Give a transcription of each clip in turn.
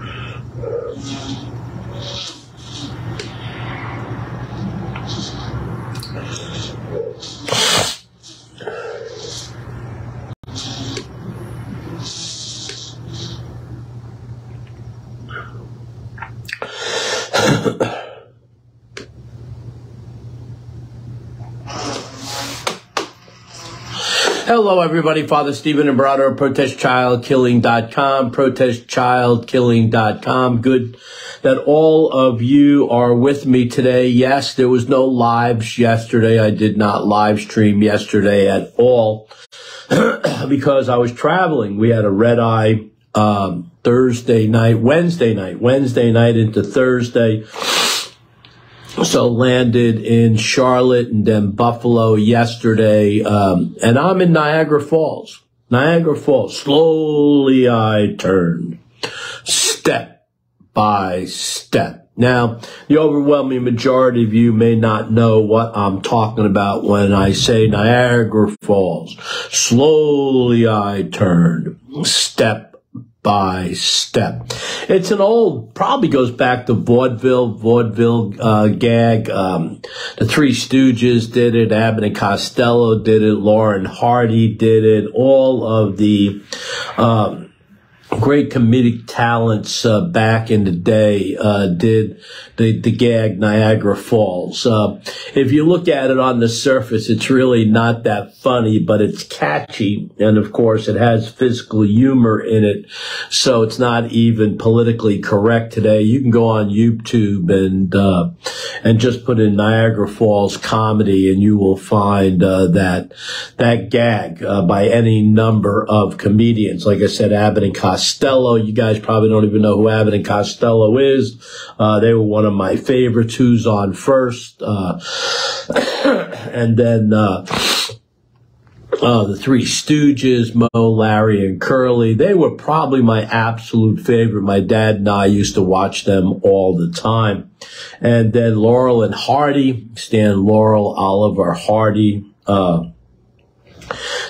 Thank you. Hello, everybody. Father Stephen Imbarrato, protestchildkilling.com, protestchildkilling.com. Good that all of you are with me today. Yes, there was no lives yesterday. I did not live stream yesterday at all because I was traveling. We had a red eye um, Thursday night, Wednesday night, Wednesday night into Thursday. So landed in Charlotte and then Buffalo yesterday. Um, and I'm in Niagara Falls. Niagara Falls. Slowly I turned. Step by step. Now, the overwhelming majority of you may not know what I'm talking about when I say Niagara Falls. Slowly I turned. Step by step. It's an old, probably goes back to vaudeville, vaudeville uh, gag. Um, the Three Stooges did it. Abbott and Costello did it. Lauren Hardy did it. All of the um, great comedic talents uh, back in the day uh, did the, the gag Niagara Falls. Uh, if you look at it on the surface, it's really not that funny, but it's catchy. And of course, it has physical humor in it. So it's not even politically correct today. You can go on YouTube and, uh, and just put in Niagara Falls comedy and you will find uh, that, that gag uh, by any number of comedians. Like I said, Abbott and Costello Costello. You guys probably don't even know who Abbott and Costello is. Uh, they were one of my favorites. Who's on first? Uh, and then, uh, uh, the Three Stooges, Moe, Larry, and Curly. They were probably my absolute favorite. My dad and I used to watch them all the time. And then Laurel and Hardy, Stan Laurel, Oliver Hardy, uh,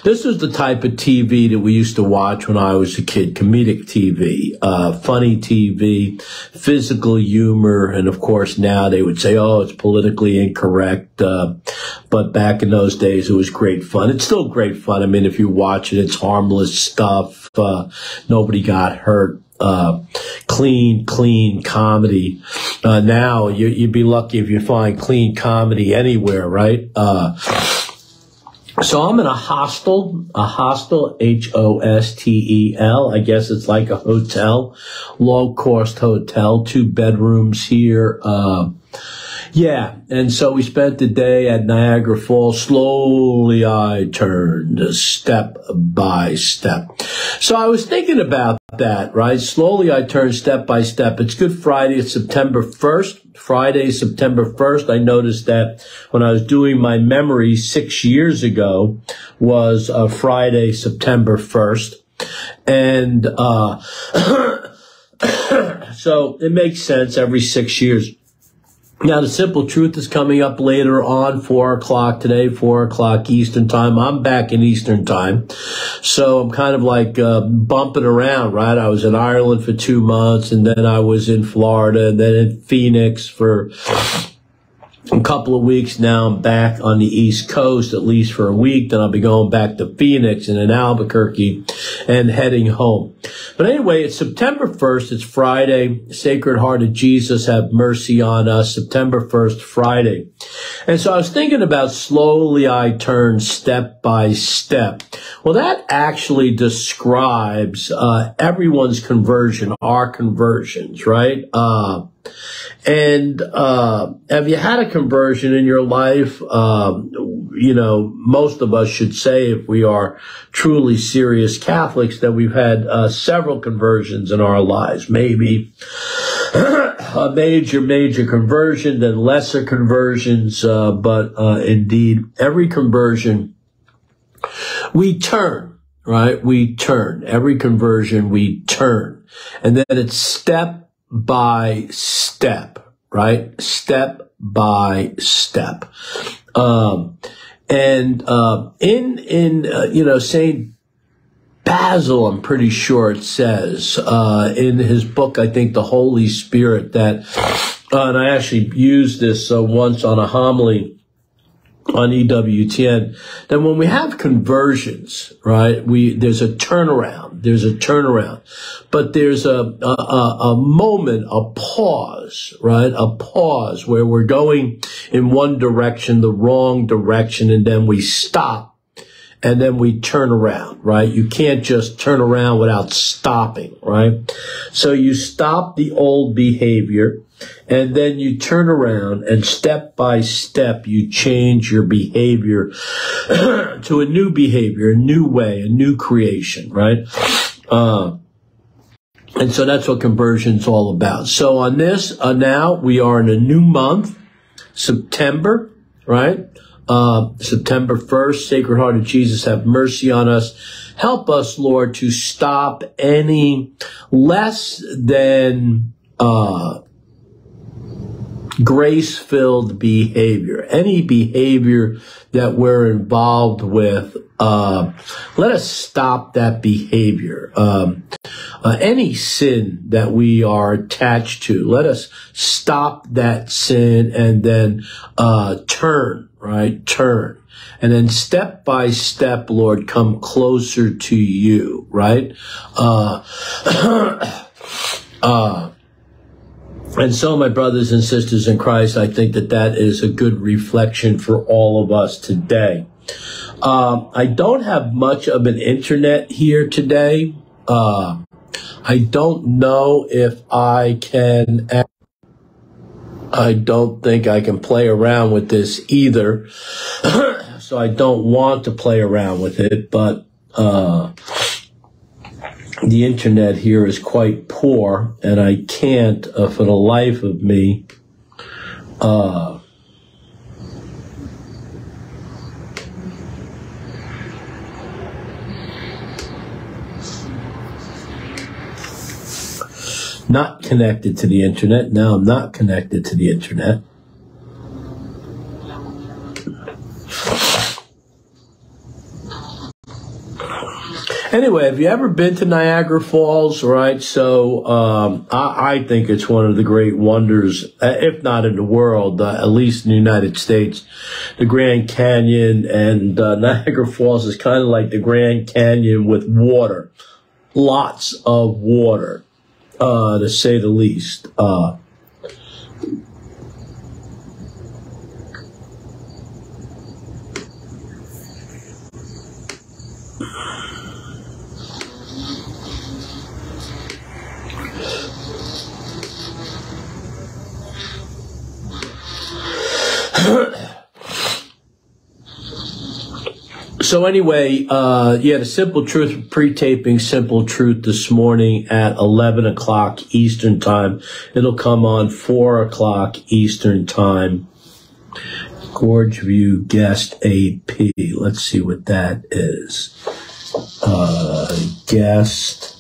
this is the type of TV that we used to watch when I was a kid. Comedic TV, uh, funny TV, physical humor. And of course now they would say, oh, it's politically incorrect. Uh, but back in those days, it was great fun. It's still great fun. I mean, if you watch it, it's harmless stuff. Uh, nobody got hurt. Uh, clean, clean comedy. Uh, now you, would be lucky if you find clean comedy anywhere, right? Uh, so I'm in a hostel, a hostel, H-O-S-T-E-L. I guess it's like a hotel, low cost hotel, two bedrooms here. Uh, yeah. And so we spent the day at Niagara Falls. Slowly I turned step by step. So I was thinking about that, right? Slowly I turned step by step. It's Good Friday. It's September 1st. Friday, September 1st. I noticed that when I was doing my memory six years ago was uh, Friday, September 1st. And, uh, so it makes sense every six years. Now, the simple truth is coming up later on, four o'clock today, four o'clock Eastern time. I'm back in Eastern time. So I'm kind of like uh, bumping around, right? I was in Ireland for two months and then I was in Florida and then in Phoenix for a couple of weeks now. I'm back on the East Coast, at least for a week. Then I'll be going back to Phoenix and in Albuquerque and heading home. But anyway, it's September 1st. It's Friday. Sacred Heart of Jesus, have mercy on us. September 1st, Friday. And so I was thinking about slowly I turn step by step. Well, that actually describes uh, everyone's conversion, our conversions, right? Uh, and uh, have you had a conversion in your life? Um, you know, most of us should say, if we are truly serious Catholics, that we've had uh, several conversions in our lives. Maybe a major, major conversion, then lesser conversions, uh, but uh, indeed, every conversion we turn, right? We turn. Every conversion we turn. And then it's step by step, right? Step by step. Um, and uh, in in uh, you know Saint Basil, I'm pretty sure it says uh, in his book, I think the Holy Spirit that, uh, and I actually used this uh, once on a homily on EWTN that when we have conversions, right, we, there's a turnaround, there's a turnaround, but there's a, a, a, moment, a pause, right, a pause where we're going in one direction, the wrong direction, and then we stop and then we turn around, right? You can't just turn around without stopping, right? So you stop the old behavior and then you turn around and step by step you change your behavior to a new behavior, a new way, a new creation, right? Uh, and so that's what conversion's all about. So on this, uh, now we are in a new month, September, right? Uh, September 1st, Sacred Heart of Jesus, have mercy on us. Help us, Lord, to stop any less than, uh, grace filled behavior, any behavior that we're involved with, uh, let us stop that behavior. Um, uh, any sin that we are attached to, let us stop that sin and then uh, turn, right? Turn. And then step by step, Lord, come closer to you, right? Uh, uh, and so, my brothers and sisters in Christ, I think that that is a good reflection for all of us today. Um, I don't have much of an internet here today. Uh, I don't know if I can. I don't think I can play around with this either. so I don't want to play around with it, but uh, the internet here is quite poor, and I can't, uh, for the life of me, uh, not connected to the internet. Now I'm not connected to the internet. Anyway, have you ever been to Niagara Falls? Right. So um, I, I, think it's one of the great wonders, uh, if not in the world, uh, at least in the United States. The Grand Canyon and uh, Niagara Falls is kind of like the Grand Canyon with water, lots of water, uh, to say the least. Uh, so anyway, uh, yeah, the Simple Truth pre-taping Simple Truth this morning at 11 o'clock Eastern time. It'll come on 4 o'clock Eastern time. Gorge View Guest AP. Let's see what that is. Uh, guest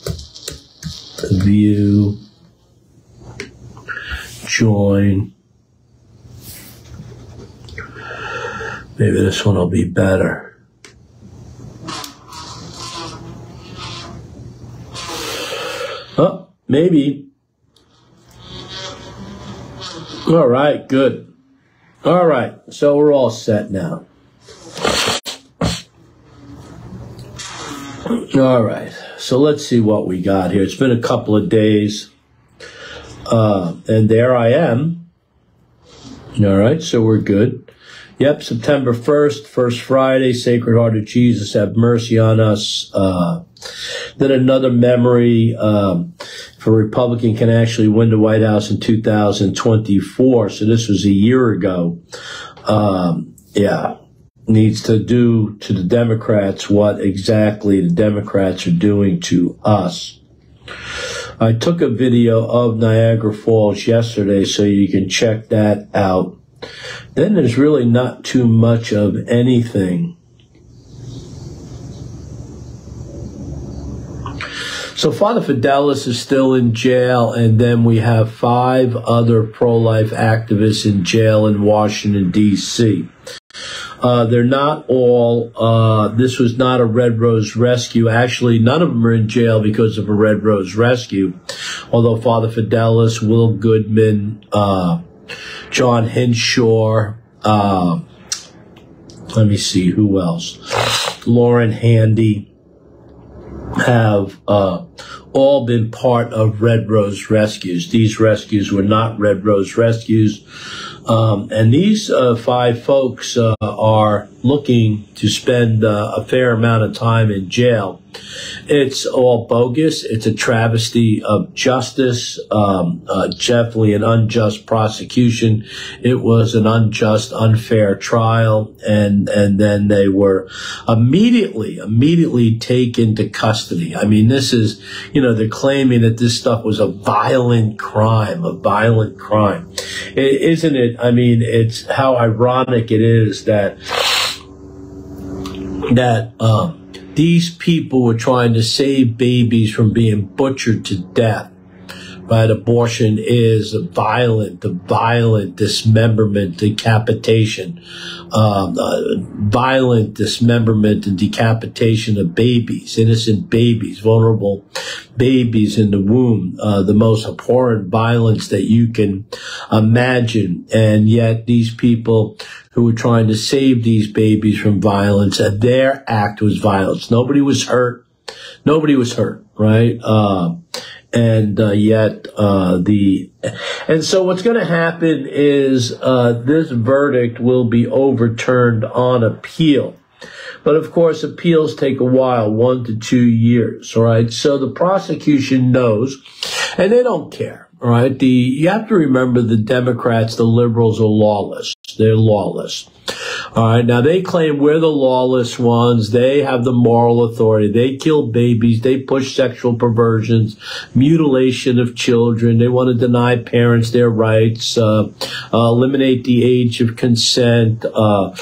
View Join Maybe this one will be better. Oh, maybe. All right, good. All right, so we're all set now. All right, so let's see what we got here. It's been a couple of days, uh, and there I am. All right, so we're good. Yep, September 1st, First Friday, Sacred Heart of Jesus, have mercy on us. Uh, then another memory, um, if a Republican can actually win the White House in 2024, so this was a year ago, um, yeah, needs to do to the Democrats what exactly the Democrats are doing to us. I took a video of Niagara Falls yesterday, so you can check that out then there's really not too much of anything. So Father Fidelis is still in jail, and then we have five other pro-life activists in jail in Washington, D.C. Uh, they're not all, uh, this was not a Red Rose rescue. Actually, none of them are in jail because of a Red Rose rescue. Although Father Fidelis, Will Goodman, uh, John Hinshaw, Uh, let me see who else. Lauren Handy have uh, all been part of Red Rose rescues. These rescues were not Red Rose rescues. Um, and these uh, five folks uh, are looking to spend uh, a fair amount of time in jail. It's all bogus. It's a travesty of justice. Um, uh, definitely an unjust prosecution. It was an unjust, unfair trial, and and then they were immediately, immediately taken to custody. I mean, this is, you know, they're claiming that this stuff was a violent crime, a violent crime, is isn't it? I mean, it's how ironic it is that that. Um, these people were trying to save babies from being butchered to death. Right? Abortion is a violent, the violent dismemberment, decapitation, um, uh, violent dismemberment and decapitation of babies, innocent babies, vulnerable babies in the womb, uh, the most abhorrent violence that you can imagine. And yet these people who were trying to save these babies from violence, and their act was violence. Nobody was hurt. Nobody was hurt, right? Uh, and uh, yet uh, the and so what's going to happen is uh, this verdict will be overturned on appeal. But of course, appeals take a while, one to two years, right? So the prosecution knows, and they don't care, right? The you have to remember the Democrats, the liberals are lawless. They're lawless. All right. Now they claim we're the lawless ones. They have the moral authority. They kill babies. They push sexual perversions, mutilation of children. They want to deny parents their rights, uh, uh, eliminate the age of consent. Uh,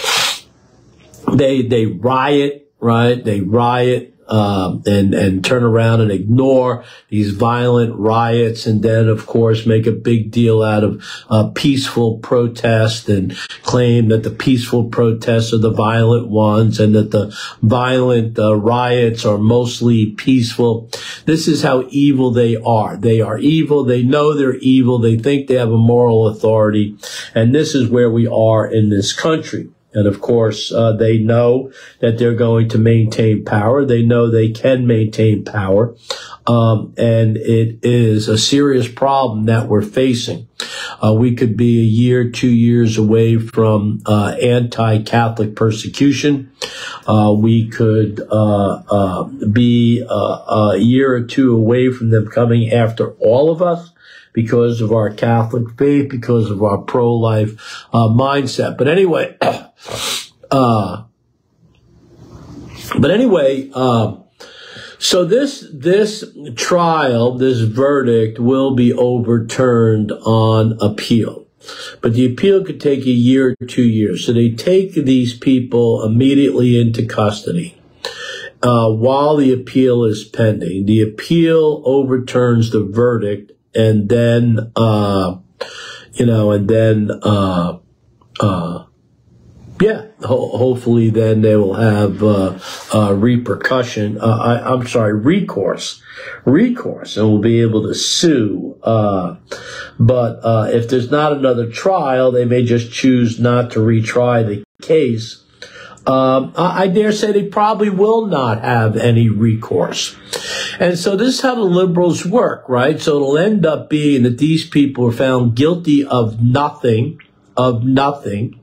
they they riot, right? They riot um, and and turn around and ignore these violent riots, and then of course make a big deal out of uh, peaceful protest and claim that the peaceful protests are the violent ones, and that the violent uh, riots are mostly peaceful. This is how evil they are. They are evil. They know they're evil. They think they have a moral authority, and this is where we are in this country. And of course, uh, they know that they're going to maintain power. They know they can maintain power. Um, and it is a serious problem that we're facing. Uh, we could be a year, two years away from uh, anti-Catholic persecution. Uh, we could uh, uh, be a year or two away from them coming after all of us because of our Catholic faith, because of our pro-life mindset. But anyway. Uh, but anyway, uh, so this this trial, this verdict will be overturned on appeal. But the appeal could take a year or two years. So they take these people immediately into custody uh, while the appeal is pending. The appeal overturns the verdict, and then uh, you know, and then uh, uh, yeah, ho- hopefully then they will have uh, uh, repercussion. Uh, I, am sorry, recourse, recourse, and will be able to sue. Uh, but uh, if there's not another trial, they may just choose not to retry the case. Um, I, I dare say they probably will not have any recourse. And so this is how the liberals work, right? So it'll end up being that these people are found guilty of nothing of nothing,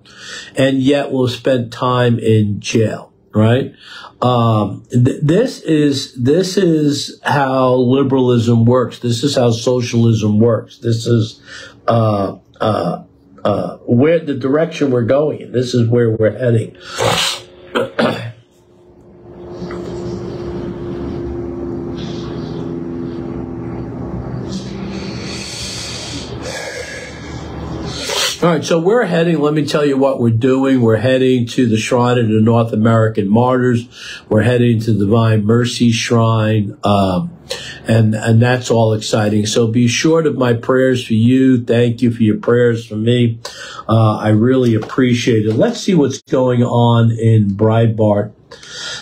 and yet will spend time in jail. Right? Um, th- this is this is how liberalism works. This is how socialism works. This is uh, uh, uh, where the direction we're going. This is where we're heading. All right, so we're heading, let me tell you what we're doing. We're heading to the Shrine of the North American Martyrs. We're heading to the Divine Mercy Shrine. Um, and, and that's all exciting. So be short of my prayers for you. Thank you for your prayers for me. Uh, I really appreciate it. Let's see what's going on in Breitbart.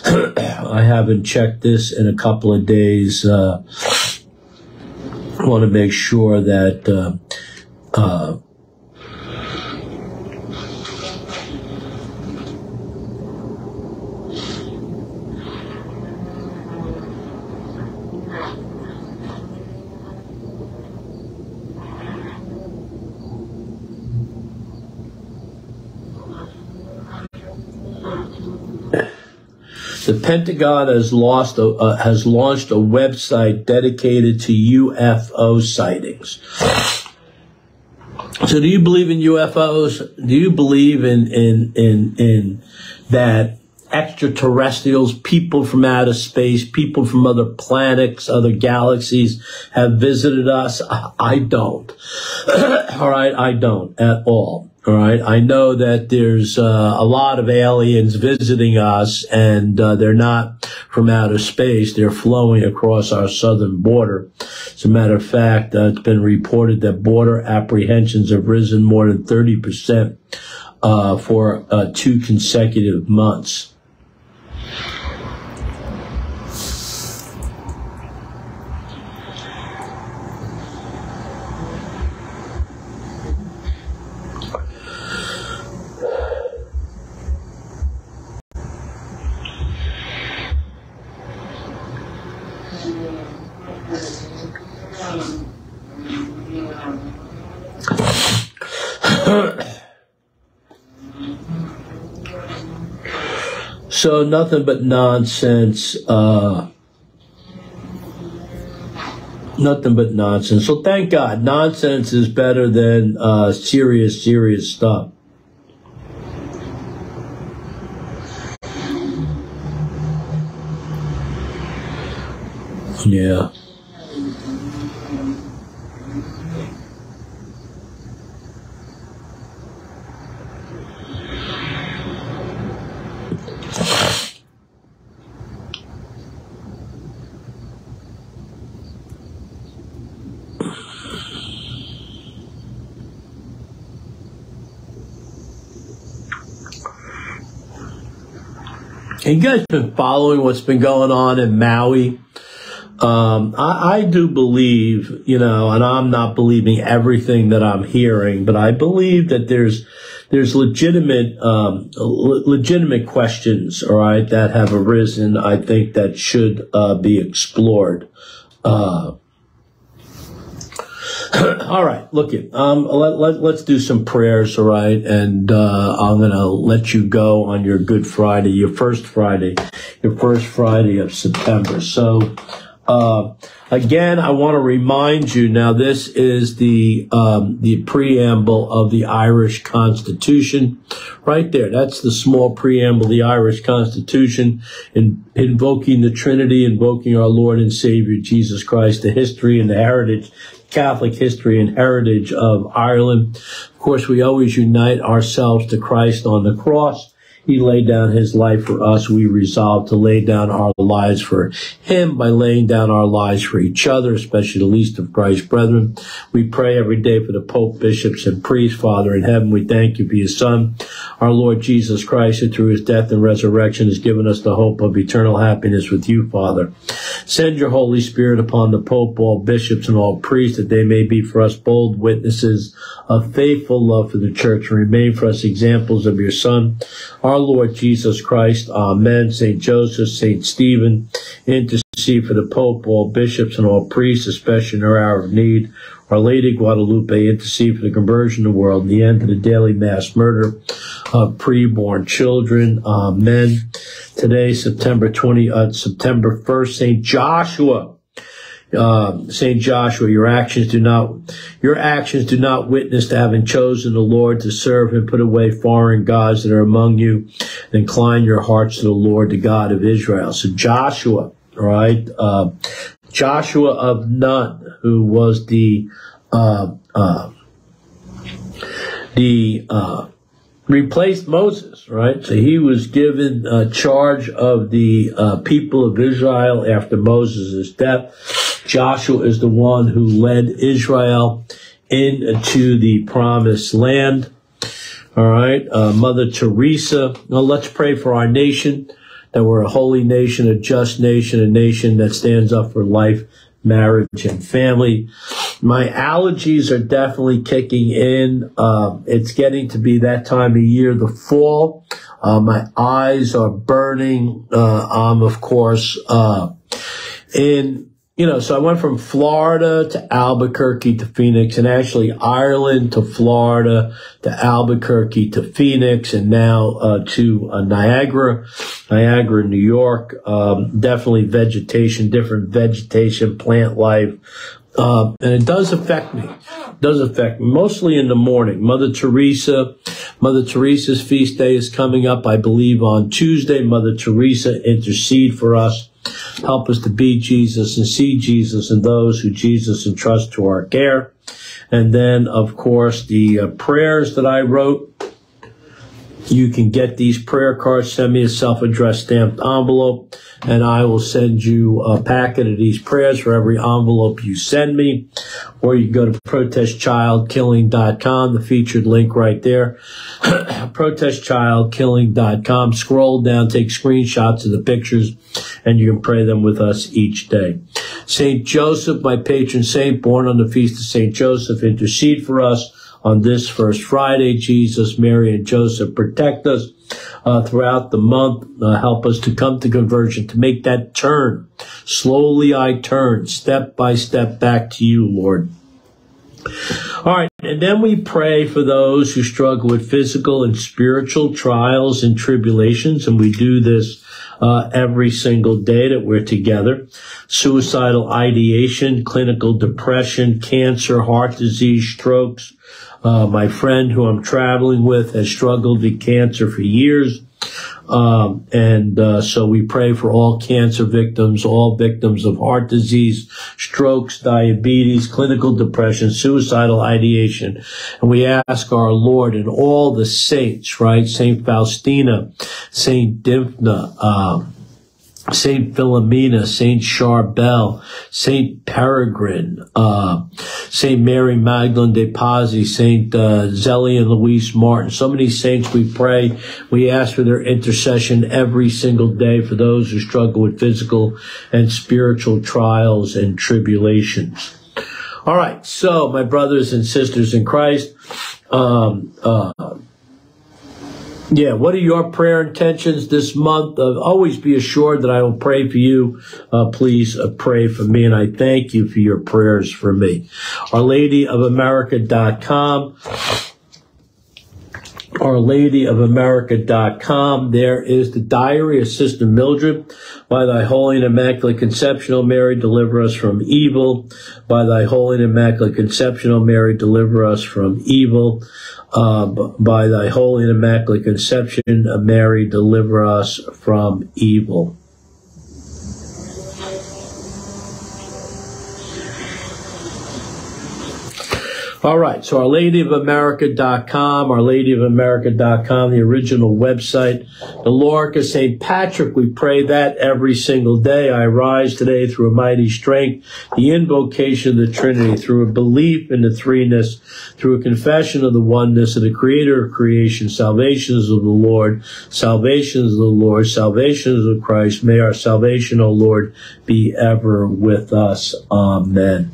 I haven't checked this in a couple of days. Uh, I want to make sure that, uh, The Pentagon has lost a, uh, has launched a website dedicated to UFO sightings. So, do you believe in UFOs? Do you believe in in in in that extraterrestrials, people from outer space, people from other planets, other galaxies have visited us? I don't. all right, I don't at all. All right. I know that there's uh, a lot of aliens visiting us and uh, they're not from outer space. They're flowing across our southern border. As a matter of fact, uh, it's been reported that border apprehensions have risen more than 30% uh, for uh, two consecutive months. So nothing but nonsense. Uh, nothing but nonsense. So thank God, nonsense is better than uh, serious, serious stuff. Yeah. You guys been following what's been going on in Maui? Um, I, I, do believe, you know, and I'm not believing everything that I'm hearing, but I believe that there's there's legitimate um, legitimate questions, all right, that have arisen. I think that should uh, be explored. Uh, all right, look it. Um, let, let, let's do some prayers, all right? And uh, I'm going to let you go on your Good Friday, your first Friday, your first Friday of September. So, uh, again, I want to remind you now. This is the um, the preamble of the Irish Constitution, right there. That's the small preamble, the Irish Constitution, in, invoking the Trinity, invoking our Lord and Savior Jesus Christ, the history and the heritage Catholic history and heritage of Ireland. Of course, we always unite ourselves to Christ on the cross. He laid down his life for us. We resolve to lay down our lives for him by laying down our lives for each other, especially the least of Christ's brethren. We pray every day for the Pope, bishops, and priests. Father in heaven, we thank you for your Son, our Lord Jesus Christ, who through his death and resurrection has given us the hope of eternal happiness with you, Father. Send your Holy Spirit upon the Pope, all bishops, and all priests, that they may be for us bold witnesses of faithful love for the church and remain for us examples of your Son, our Lord Jesus Christ. Amen. St. Joseph, St. Stephen, intercede for the Pope, all bishops, and all priests, especially in our hour of need. Our Lady Guadalupe, intercede for the conversion of the world and the end of the daily mass murder of preborn children. Amen. Today, September 20, uh, September 1st, St. Joshua uh, Saint Joshua, your actions do not your actions do not witness to having chosen the Lord to serve Him. Put away foreign gods that are among you, and incline your hearts to the Lord, the God of Israel. So Joshua, right? Uh, Joshua of Nun, who was the uh, uh the uh, replaced Moses, right? So he was given uh, charge of the uh, people of Israel after Moses' death. Joshua is the one who led Israel into the promised land. All right. Uh, Mother Teresa. Now let's pray for our nation, that we're a holy nation, a just nation, a nation that stands up for life, marriage, and family. My allergies are definitely kicking in. Uh, it's getting to be that time of year, the fall. Uh, my eyes are burning. Uh, I'm, of course, uh, in you know, so I went from Florida to Albuquerque to Phoenix and actually Ireland to Florida to Albuquerque to Phoenix and now uh, to uh, Niagara, Niagara, New York. Um, definitely vegetation, different vegetation, plant life. Uh, and it does affect me. Does affect me mostly in the morning. Mother Teresa, Mother Teresa's feast day is coming up, I believe, on Tuesday. Mother Teresa, intercede for us. Help us to be Jesus and see Jesus and those who Jesus entrusts to our care. And then, of course, the uh, prayers that I wrote. You can get these prayer cards, send me a self-addressed stamped envelope, and I will send you a packet of these prayers for every envelope you send me. Or you can go to protestchildkilling.com, the featured link right there. protestchildkilling.com. Scroll down, take screenshots of the pictures, and you can pray them with us each day. Saint Joseph, my patron saint, born on the feast of Saint Joseph, intercede for us on this first Friday. Jesus, Mary, and Joseph protect us uh, throughout the month. Uh, help us to come to conversion, to make that turn. Slowly I turn, step by step back to you, Lord. All right, and then we pray for those who struggle with physical and spiritual trials and tribulations, and we do this uh, every single day that we're together. Suicidal ideation, clinical depression, cancer, heart disease, strokes. Uh, my friend who I'm traveling with has struggled with cancer for years. Um, and uh, so we pray for all cancer victims, all victims of heart disease, strokes, diabetes, clinical depression, suicidal ideation. And we ask our Lord and all the saints, right? Saint Faustina, Saint Dymphna, um, Saint Philomena, Saint Charbel, Saint Peregrine, uh, Saint Mary Magdalene de Pazzi, Saint uh, and Louise Martin. So many saints we pray. We ask for their intercession every single day for those who struggle with physical and spiritual trials and tribulations. All right. So, my brothers and sisters in Christ, um, uh, yeah, what are your prayer intentions this month? Uh, always be assured that I will pray for you. Uh, please uh, pray for me, and I thank you for your prayers for me. Our Lady of America.com. Our Lady of America.com. There is the diary of Sister Mildred. By thy holy and immaculate conception, O Mary, deliver us from evil. By thy holy and immaculate conception, O Mary, deliver us from evil uh, by thy holy and immaculate conception, uh, Mary, deliver us from evil. All right, so Our Lady of America.com, Our Lady of America.com, the original website. The Lorica St. Patrick, we pray that every single day. I rise today through a mighty strength, the invocation of the Trinity, through a belief in the threeness, through a confession of the oneness of the Creator of creation, salvations of the Lord, salvations of the Lord, salvations of Christ. May our salvation, O Lord, be ever with us. Amen.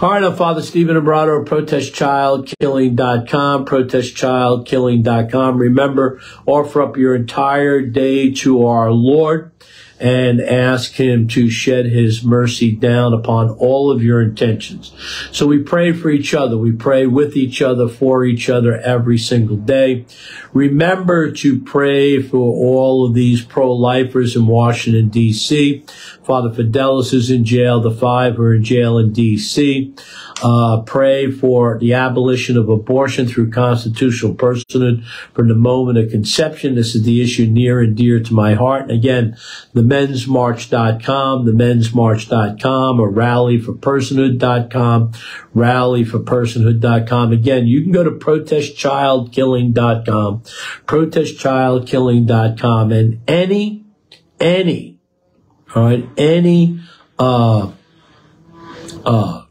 All right, I'm Father Stephen Imbarrato ProtestChildKilling.com, ProtestChildKilling.com. Remember, offer up your entire day to our Lord and ask him to shed his mercy down upon all of your intentions. So we pray for each other. We pray with each other, for each other every single day. Remember to pray for all of these pro-lifers in Washington, D.C. Father Fidelis is in jail. The five are in jail in D.C. Uh, pray for the abolition of abortion through constitutional personhood from the moment of conception. This is the issue near and dear to my heart. And again, the mensmarch.com, the mensmarch.com, or rallyforpersonhood.com, rallyforpersonhood.com. Again, you can go to protestchildkilling.com, protestchildkilling.com, and any, any, all right, any, uh, uh,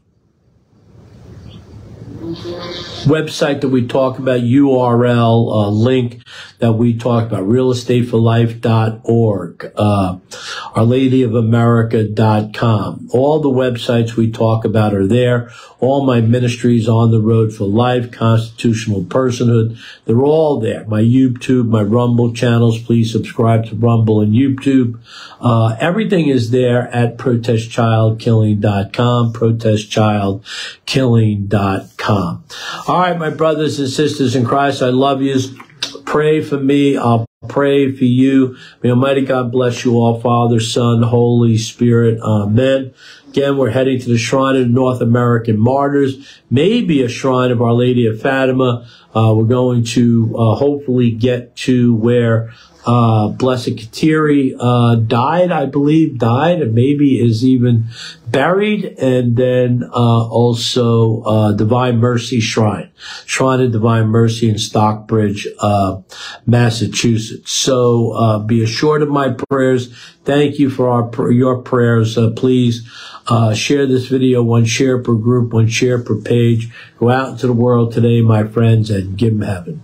website that we talk about, URL, uh, link that we talk about, realestateforlife.org. Uh, ourladyofamerica.com. All the websites we talk about are there. All my ministries on the road for life, constitutional personhood, they're all there. My YouTube, my Rumble channels, please subscribe to Rumble and YouTube. Uh, everything is there at protestchildkilling.com, protestchildkilling.com. All right, my brothers and sisters in Christ, I love you. Pray for me. I'll pray for you. May Almighty God bless you all, Father, Son, Holy Spirit. Amen. Again, we're heading to the Shrine of North American Martyrs, maybe a shrine of Our Lady of Fatima. Uh, we're going to uh, hopefully get to where uh, Blessed Kateri uh, died, I believe, died, and maybe is even buried, and then uh, also uh, Divine Mercy Shrine, Shrine of Divine Mercy in Stockbridge, uh, Massachusetts. So uh, be assured of my prayers. Thank you for our your prayers. please share this video, one share per group, one share per page. Go out into the world today, my friends, and give them heaven.